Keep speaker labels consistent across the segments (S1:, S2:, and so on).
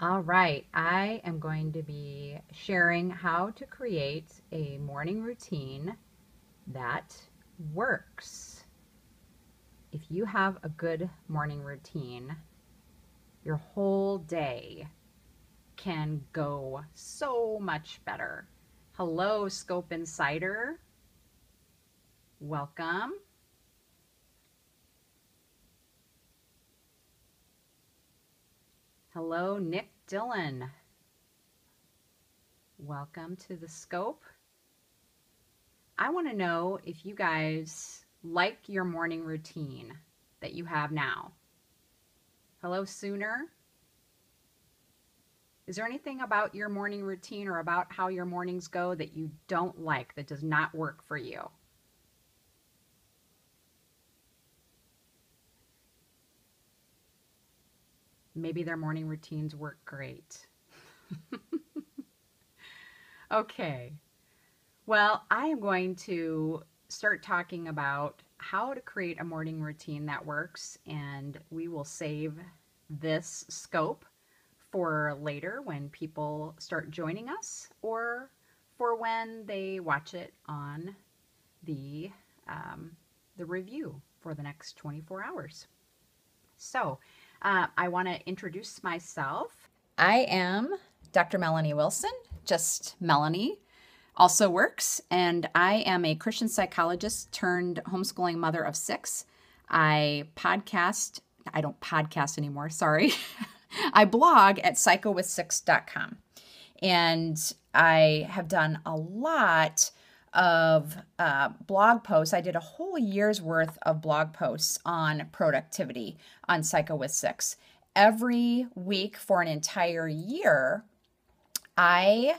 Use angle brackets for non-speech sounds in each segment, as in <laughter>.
S1: All right, I am going to be sharing how to create a morning routine that works. If you have a good morning routine, your whole day can go so much better. Hello, Scope Insider. Welcome. Hello, Nick Dillon. Welcome to the scope. I want to know if you guys like your morning routine that you have now. Hello, Sooner. Is there anything about your morning routine or about how your mornings go that you don't like, that does not work for you? Maybe their morning routines work great. <laughs> okay. Well, I am going to start talking about how to create a morning routine that works, and we will save this scope for later when people start joining us or for when they watch it on the um, the review for the next 24 hours. So uh, I want to introduce myself. I am Dr. Melanie Wilson, just Melanie also works, and I am a Christian psychologist turned homeschooling mother of six. I podcast, I don't podcast anymore, sorry. <laughs> I blog at psychowith6.com. And I have done a lot of uh, blog posts. I did a whole year's worth of blog posts on productivity on Psycho with Six. Every week for an entire year, I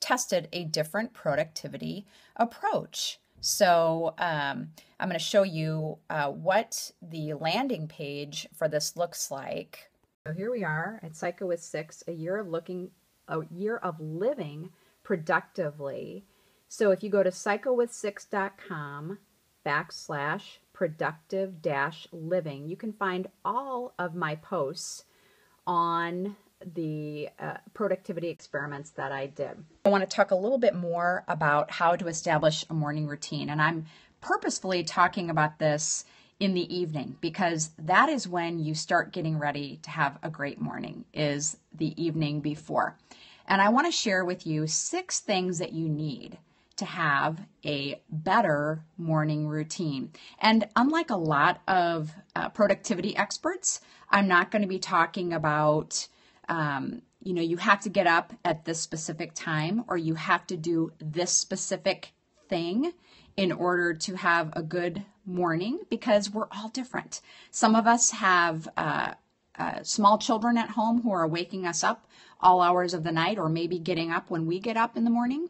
S1: tested a different productivity approach. So um, I'm going to show you uh, what the landing page for this looks like. So here we are at Psycho with Six, a year of looking, a year of living productively so if you go to psychowith6.com backslash productive dash living, you can find all of my posts on the uh, productivity experiments that I did. I want to talk a little bit more about how to establish a morning routine. And I'm purposefully talking about this in the evening because that is when you start getting ready to have a great morning is the evening before. And I want to share with you six things that you need to have a better morning routine. And unlike a lot of uh, productivity experts, I'm not going to be talking about, um, you know, you have to get up at this specific time or you have to do this specific thing in order to have a good morning because we're all different. Some of us have uh, uh, small children at home who are waking us up all hours of the night or maybe getting up when we get up in the morning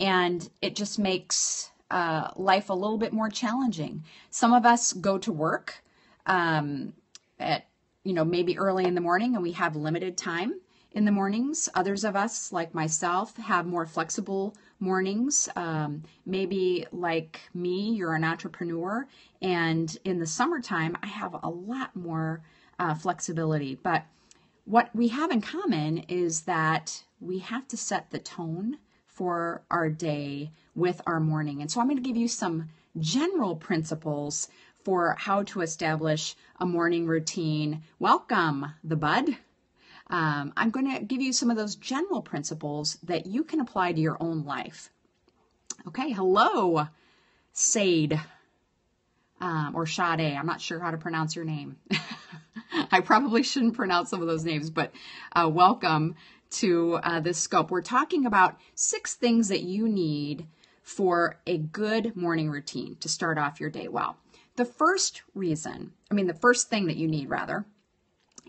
S1: and it just makes uh, life a little bit more challenging. Some of us go to work um, at you know maybe early in the morning, and we have limited time in the mornings. Others of us, like myself, have more flexible mornings. Um, maybe like me, you're an entrepreneur, and in the summertime, I have a lot more uh, flexibility. But what we have in common is that we have to set the tone for our day with our morning. And so I'm going to give you some general principles for how to establish a morning routine. Welcome, the bud. Um, I'm going to give you some of those general principles that you can apply to your own life. Okay, hello, Sade um, or Sade. I'm not sure how to pronounce your name. <laughs> I probably shouldn't pronounce some of those names, but uh, welcome to uh, this scope. We're talking about six things that you need for a good morning routine to start off your day well. The first reason, I mean, the first thing that you need rather,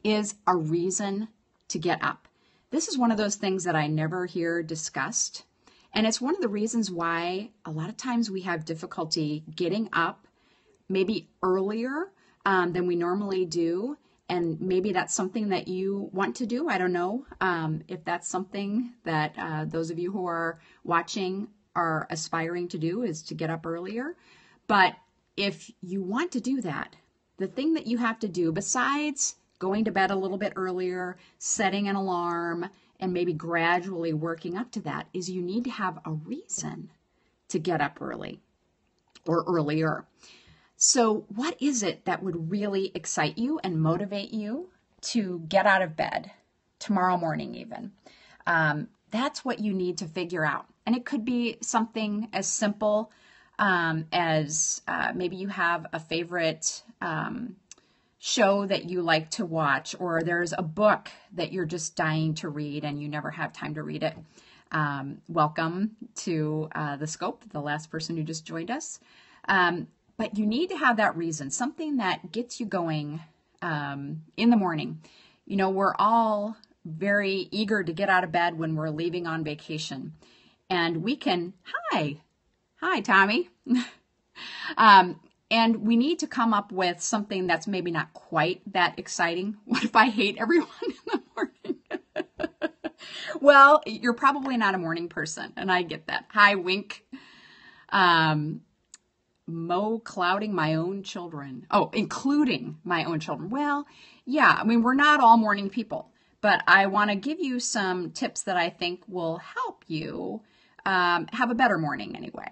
S1: is a reason to get up. This is one of those things that I never hear discussed. And it's one of the reasons why a lot of times we have difficulty getting up maybe earlier um, than we normally do and maybe that's something that you want to do. I don't know um, if that's something that uh, those of you who are watching are aspiring to do is to get up earlier. But if you want to do that, the thing that you have to do, besides going to bed a little bit earlier, setting an alarm, and maybe gradually working up to that is you need to have a reason to get up early or earlier. So, what is it that would really excite you and motivate you to get out of bed tomorrow morning, even? Um, that's what you need to figure out. And it could be something as simple um, as uh, maybe you have a favorite um, show that you like to watch, or there's a book that you're just dying to read and you never have time to read it. Um, welcome to uh, the scope, the last person who just joined us. Um, but you need to have that reason, something that gets you going um, in the morning. You know, we're all very eager to get out of bed when we're leaving on vacation. And we can, hi, hi, Tommy. <laughs> um, and we need to come up with something that's maybe not quite that exciting. <laughs> What if I hate everyone <laughs> in the morning? well, you're probably not a morning person, and I get that. Hi, wink. Um, Mo clouding my own children. Oh, including my own children. Well, yeah, I mean, we're not all morning people, but I want to give you some tips that I think will help you um, have a better morning anyway.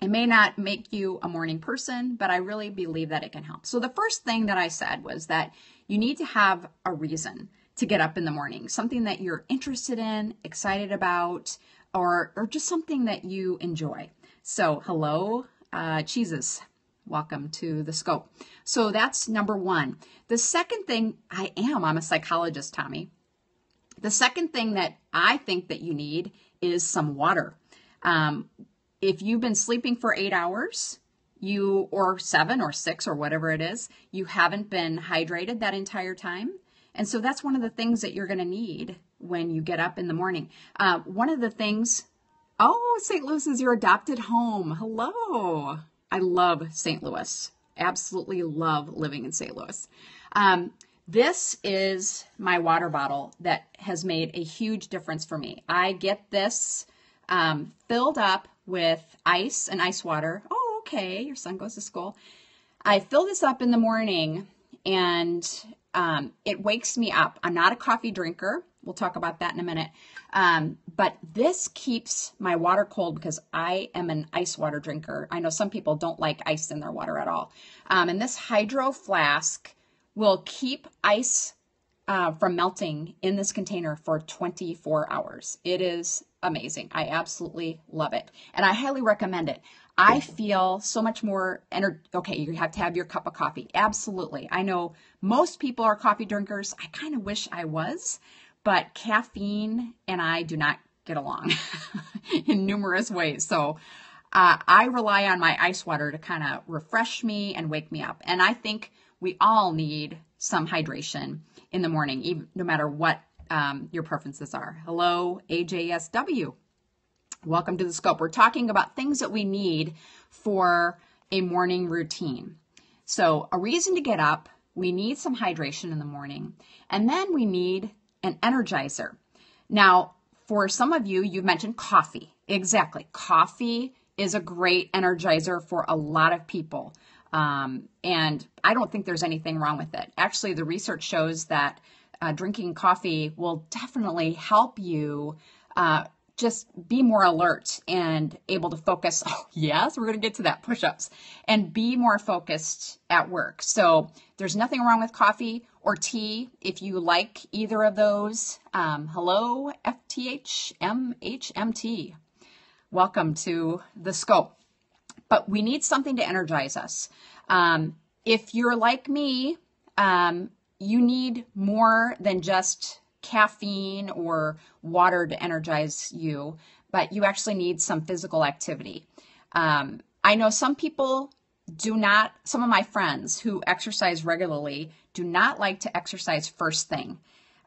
S1: It may not make you a morning person, but I really believe that it can help. So, the first thing that I said was that you need to have a reason to get up in the morning, something that you're interested in, excited about, or, or just something that you enjoy. So, hello, uh, cheeses. Welcome to the scope. So that's number one. The second thing, I am, I'm a psychologist, Tommy. The second thing that I think that you need is some water. Um, if you've been sleeping for eight hours, you or seven or six or whatever it is, you haven't been hydrated that entire time. And so that's one of the things that you're going to need when you get up in the morning. Uh, one of the things Oh, St. Louis is your adopted home. Hello. I love St. Louis. Absolutely love living in St. Louis. Um, this is my water bottle that has made a huge difference for me. I get this um, filled up with ice and ice water. Oh, okay. Your son goes to school. I fill this up in the morning and um, it wakes me up. I'm not a coffee drinker. We'll talk about that in a minute. Um, but this keeps my water cold because I am an ice water drinker. I know some people don't like ice in their water at all. Um, and this hydro flask will keep ice uh, from melting in this container for 24 hours. It is amazing. I absolutely love it. And I highly recommend it. I feel so much more energy. Okay, you have to have your cup of coffee. Absolutely. I know most people are coffee drinkers. I kind of wish I was, but caffeine and I do not get along <laughs> in numerous ways. So uh, I rely on my ice water to kind of refresh me and wake me up. And I think we all need some hydration in the morning, even, no matter what um, your preferences are. Hello, AJSW. Welcome to the scope. We're talking about things that we need for a morning routine. So, a reason to get up, we need some hydration in the morning, and then we need an energizer. Now, for some of you, you've mentioned coffee. Exactly. Coffee is a great energizer for a lot of people. Um, and I don't think there's anything wrong with it. Actually, the research shows that uh, drinking coffee will definitely help you uh, just be more alert and able to focus. <laughs> Oh, yes, we're going to get to that push ups and be more focused at work. So there's nothing wrong with coffee or tea if you like either of those. Um, hello, FTHMHMT. Welcome to the scope. But we need something to energize us. Um, if you're like me, um, you need more than just caffeine or water to energize you, but you actually need some physical activity. Um, I know some people do not, some of my friends who exercise regularly do not like to exercise first thing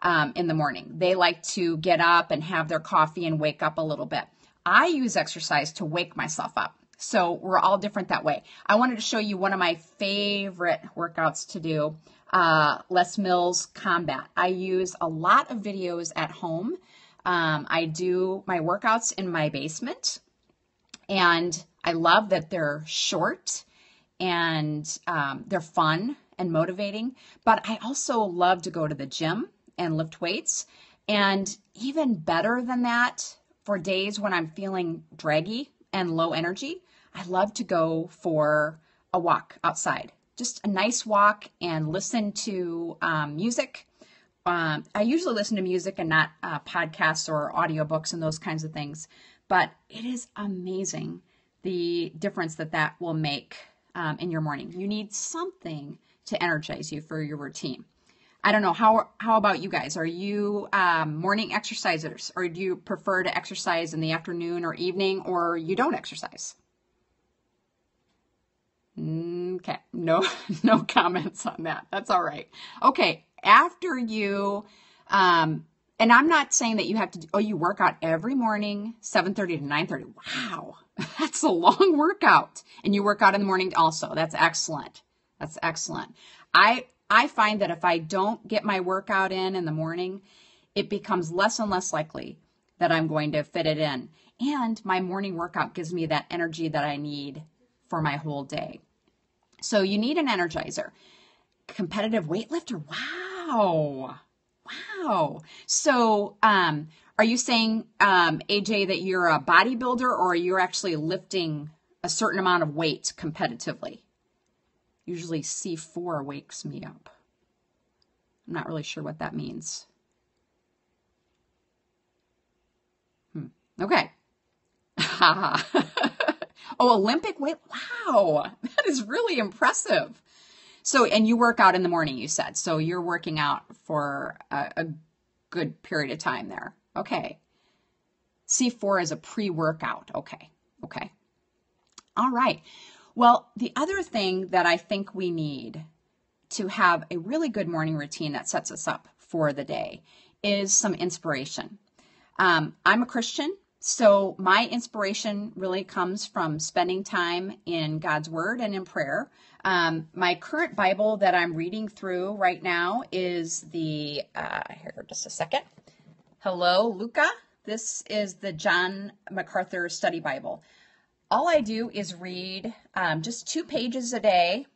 S1: um, in the morning. They like to get up and have their coffee and wake up a little bit. I use exercise to wake myself up. So we're all different that way. I wanted to show you one of my favorite workouts to do uh, Les Mills Combat. I use a lot of videos at home. Um, I do my workouts in my basement, and I love that they're short and um, they're fun and motivating. But I also love to go to the gym and lift weights. And even better than that, for days when I'm feeling draggy and low energy, I love to go for a walk outside. Just a nice walk and listen to um, music. Um, I usually listen to music and not uh, podcasts or audiobooks and those kinds of things. But it is amazing the difference that that will make um, in your morning. You need something to energize you for your routine. I don't know how how about you guys? Are you um, morning exercisers, or do you prefer to exercise in the afternoon or evening, or you don't exercise? Okay, no <laughs> no comments on that. That's all right. Okay, after you, um, and I'm not saying that you have to. Oh, you work out every morning, 7:30 to 9:30. Wow, <laughs> that's a long workout, and you work out in the morning also. That's excellent. That's excellent. I I find that if I don't get my workout in in the morning, it becomes less and less likely that I'm going to fit it in. And my morning workout gives me that energy that I need for my whole day. So you need an energizer. Competitive weightlifter. Wow. Wow. So, um, are you saying, um, AJ, that you're a bodybuilder or you're actually lifting a certain amount of weight competitively? Usually C4 wakes me up. I'm not really sure what that means. Hmm. Okay. <laughs> oh, Olympic weight. Wow. That is really impressive. So, and you work out in the morning, you said. So you're working out for a, a good period of time there. Okay. C4 is a pre workout. Okay. Okay. All right. Well, the other thing that I think we need to have a really good morning routine that sets us up for the day is some inspiration. Um, I'm a Christian, so my inspiration really comes from spending time in God's Word and in prayer. Um, my current Bible that I'm reading through right now is the, uh, here, just a second. Hello, Luca. This is the John MacArthur Study Bible all I do is read um, just two pages a day.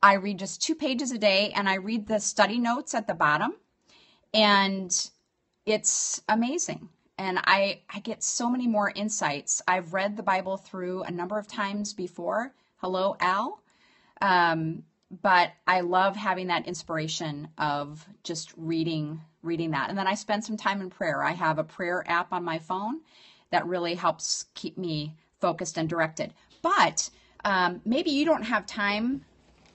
S1: I read just two pages a day and I read the study notes at the bottom. And it's amazing. And I, I get so many more insights. I've read the Bible through a number of times before. Hello, Al. Um, but I love having that inspiration of just reading reading that. And then I spend some time in prayer. I have a prayer app on my phone that really helps keep me focused and directed. But um, maybe you don't have time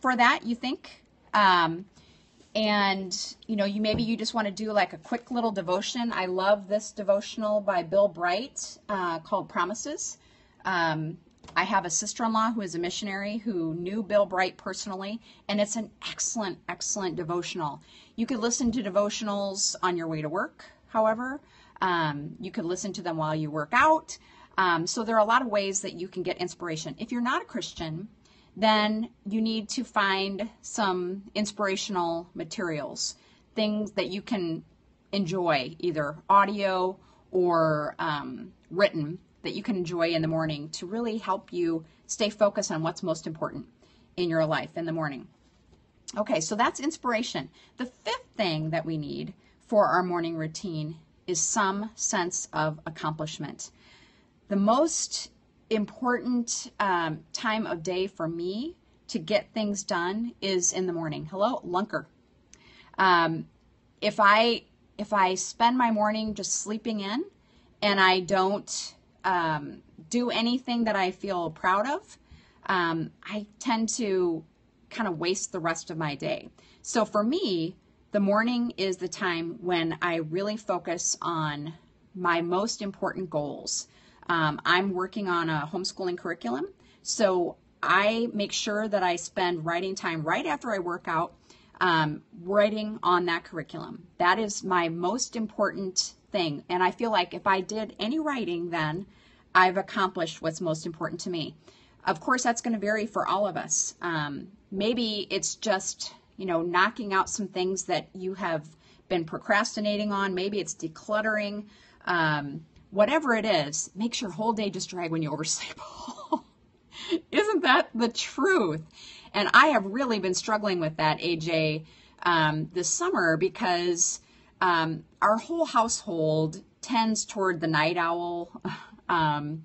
S1: for that, you think. Um, and you know, you maybe you just want to do like a quick little devotion. I love this devotional by Bill Bright uh, called Promises. Um, I have a sister in law who is a missionary who knew Bill Bright personally, and it's an excellent, excellent devotional. You could listen to devotionals on your way to work, however, um, you could listen to them while you work out. Um, so there are a lot of ways that you can get inspiration. If you're not a Christian, then you need to find some inspirational materials, things that you can enjoy, either audio or um, written that you can enjoy in the morning to really help you stay focused on what's most important in your life in the morning. Okay, so that's inspiration. The fifth thing that we need for our morning routine is some sense of accomplishment. The most important um, time of day for me to get things done is in the morning. Hello, Lunker. Um, if I if I spend my morning just sleeping in and I don't um, do anything that I feel proud of, um, I tend to kind of waste the rest of my day. So for me, the morning is the time when I really focus on my most important goals. Um, I'm working on a homeschooling curriculum, so I make sure that I spend writing time right after I work out, um, writing on that curriculum. That is my most important thing. And I feel like if I did any writing then, I've accomplished what's most important to me. Of course, that's going to vary for all of us. Um, maybe it's just, you know, knocking out some things that you have been procrastinating on. Maybe it's decluttering. Um, whatever it is, makes your whole day just drag when you oversleep. <laughs> Isn't that the truth? And I have really been struggling with that, AJ, um, this summer because um, our whole household tends toward the night owl, <laughs> um,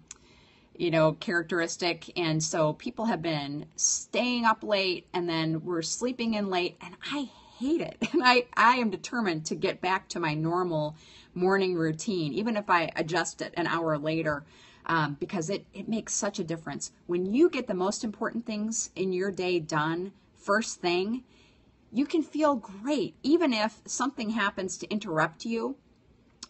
S1: you know, characteristic. And so people have been staying up late and then we're sleeping in late. And I hate it. <laughs> And I, I am determined to get back to my normal morning routine, even if I adjust it an hour later. Um, because it, it makes such a difference. When you get the most important things in your day done first thing, you can feel great, even if something happens to interrupt you.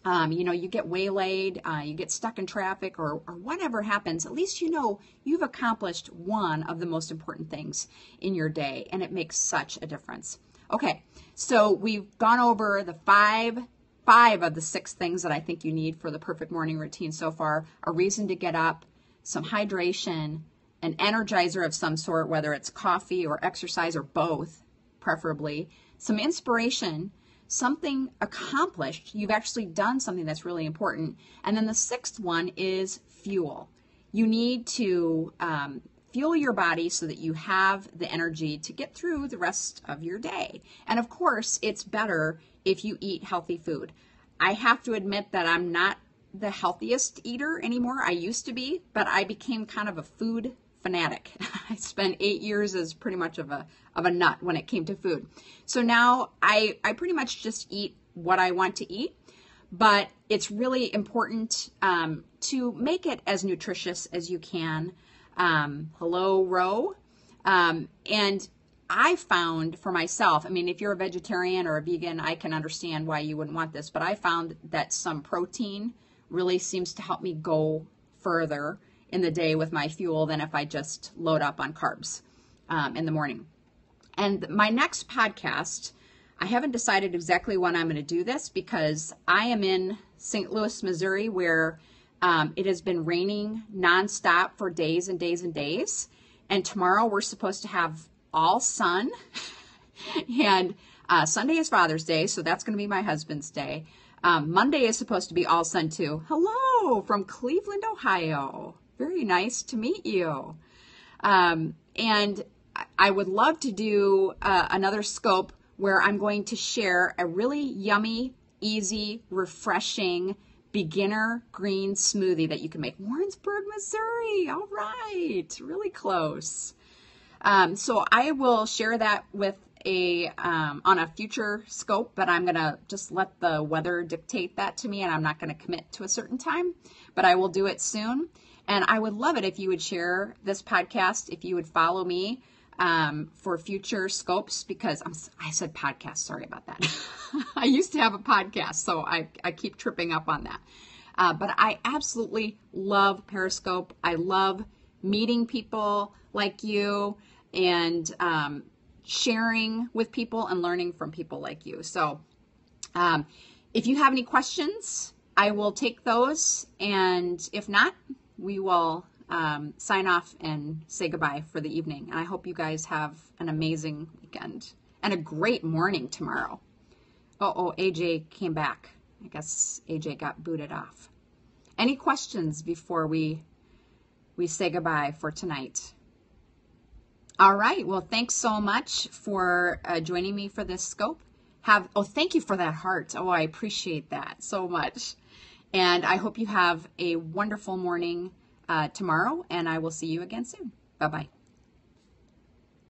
S1: Um, you know, you get waylaid, uh, you get stuck in traffic, or, or whatever happens, at least you know you've accomplished one of the most important things in your day, and it makes such a difference. Okay, so we've gone over the five five of the six things that I think you need for the perfect morning routine so far a reason to get up, some hydration, an energizer of some sort, whether it's coffee or exercise or both, preferably, some inspiration, something accomplished. You've actually done something that's really important. And then the sixth one is fuel. You need to um, fuel your body so that you have the energy to get through the rest of your day. And of course, it's better if you eat healthy food. I have to admit that I'm not the healthiest eater anymore. I used to be, but I became kind of a food fanatic. <laughs> I spent eight years as pretty much of a of a nut when it came to food. So now I I pretty much just eat what I want to eat, but it's really important um, to make it as nutritious as you can. Um, hello, Ro. Um, and I found for myself, I mean, if you're a vegetarian or a vegan, I can understand why you wouldn't want this, but I found that some protein really seems to help me go further in the day with my fuel than if I just load up on carbs um, in the morning. And my next podcast, I haven't decided exactly when I'm going to do this because I am in St. Louis, Missouri, where um, it has been raining nonstop for days and days and days. And tomorrow we're supposed to have all sun. <laughs> and uh, Sunday is Father's Day, so that's going to be my husband's day. Um, Monday is supposed to be all sun too. Hello from Cleveland, Ohio. Very nice to meet you. Um, and I would love to do uh, another scope where I'm going to share a really yummy, easy, refreshing beginner green smoothie that you can make. Warrensburg, Missouri. All right. Really close. Um, so I will share that with a um, on a future scope, but I'm gonna just let the weather dictate that to me, and I'm not gonna commit to a certain time, but I will do it soon. And I would love it if you would share this podcast, if you would follow me um, for future scopes, because I'm, I said podcast. Sorry about that. <laughs> I used to have a podcast, so I, I keep tripping up on that. Uh, but I absolutely love Periscope. I love meeting people like you and um, sharing with people and learning from people like you. So, um, if you have any questions, I will take those. And if not, we will um, sign off and say goodbye for the evening. And I hope you guys have an amazing weekend and a great morning tomorrow. Oh, oh, AJ came back. I guess AJ got booted off. Any questions before we we say goodbye for tonight? All right. Well, thanks so much for uh, joining me for this scope. Have oh, thank you for that heart. Oh, I appreciate that so much. And I hope you have a wonderful morning uh, tomorrow, and I will see you again soon. Bye bye.